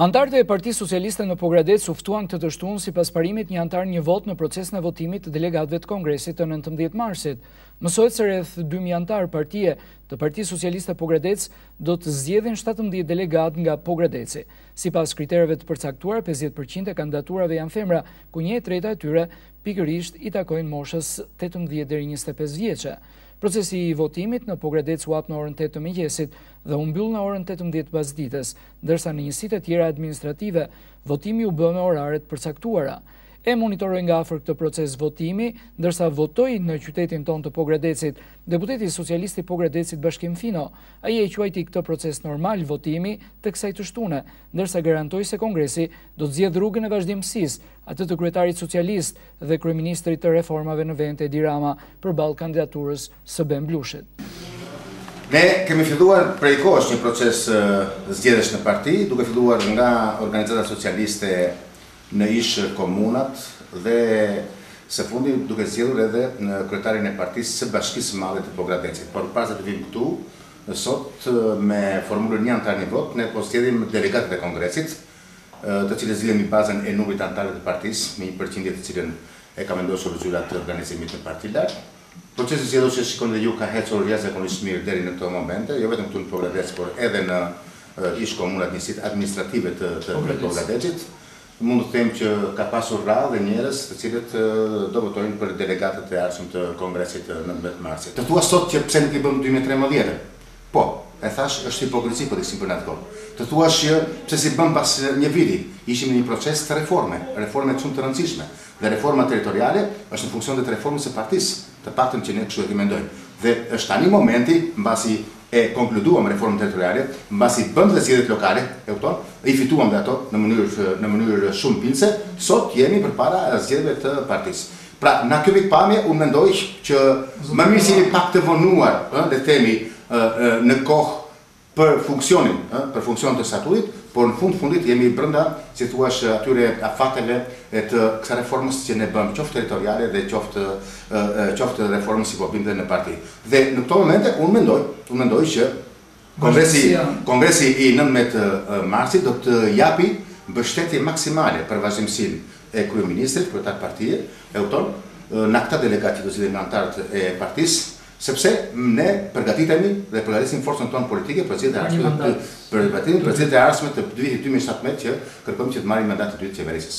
Anëtarët e Partisë Socialiste në Pogradec u ftuan këtë të shtunë sipas parimit një anëtar një votë në procesin e votimit të delegatëve të Kongresit të 19 marsit. Mësohet se rreth 2000 anëtarë partie të Partisë Socialiste Pogradec do të zgjedhin 17 delegatë nga Pogradeci. Sipas kritereve të përcaktuara, 50% e kandidaturave janë femra, ku një e treta e tyre pikërisht i takojnë moshës 18 deri 25 vjeçe. Procesi i votimit në Pogradec u hap në orën 8 të mëngjesit dhe u mbyll në orën tetëmbëdhjetë pasdites, ndërsa në njësitë e tjera administrative, votimi u bë me orare të përcaktuara. E monitoroi nga afër këtë proces votimi, ndërsa votoi në qytetin tonë të Pogradecit, deputeti socialist i Pogradecit Bashkim Fino. Ai e quajti këtë proces normal votimi të kësaj të shtune, ndërsa garantoi se Kongresi do të zgjedhë rrugën e vazhdimësisë, atë të kryetarit socialist dhe kryeministrit të reformave në vend Edi Rama, përballë kandidaturës së Ben Blushit. Ne kemi filluar prej kohësh një proces zgjedhjesh në parti, duke filluar nga organizatat socialiste në ish komunat dhe së fundi duke zgjedhur edhe kryetarin e partisë së bashkisë së madhe të Pogradecit. Por pasi të vijmë këtu, sot me formulën një anëtar një votë, ne po zgjedhim delegatët e kongresit, të cilët zgjidhen mbi bazën e numrit të anëtarëve të partisë, me një përqindje të cilën e ka vendosur zyra të organizimit në parti lart. Procesi zgjedhor që shikoni dhe ju ka ecur jashtëzakonisht mirë deri në këto momente, jo vetëm këtu në Pogradec, por edhe në ish-komunat njësitë administrative të Pogradecit. Mund të them që ka pasur rradhë njerëz të cilët do votojnë për delegatët e ardhshëm të Kongresit të nëntëmbëdhjetë marsit. Të thuash sot që pse nuk i bëmë dy mijë e trembëdhjetë? Po, e thashë, është hipokrizi po diskutojmë për atë kohë. Të thuash që pse s'i bëmë pas një viti? Ishim në një proces të reforme, reforme shumë të rëndësishme. Dhe reforma territoriale është në funksion të reformës së partisë, të paktën që ne kështu e mendojmë. Dhe është tani momenti, mbasi e konkluduam reformën territoriale, mbasi bëmë dhe zgjedhjet lokale, e kupton, i fituam dhe ato në mënyrë shumë bindëse, sot jemi përpara zgjedhjeve të partisë. Pra, nga kjo pikëpamje, unë mendoj që më mirë se jemi pak të vonuar, ë, le të themi, ë, ë, në kohë për funksionin, ë, për funksionin të statutit, por në fund të fundit jemi brenda, si thuash, atyre afateve të kësaj reformës që ne bëmë, qoftë territoriale dhe qoftë, ë, ë, qoftë reformës që po bëhet në parti. Dhe në këto momente unë mendoj, unë mendoj që Kongresi i nëntëmbëdhjetë marsit do të japi mbështetje maksimale për vazhdimësinë e kryeministrit, kryetar partie, e kupton, nga këta delegatë që do zgjidhen nga anëtarët e partisë, sepse ne përgatitemi dhe përgatisim forcën tonë politike për zgjedhjet e ardhshme të dy për zgjedhjet e ardhshme të vitit dy mijë e shtatëmbëdhjetë që kërkojmë që të marrim mandat të dytë të qeverisjes.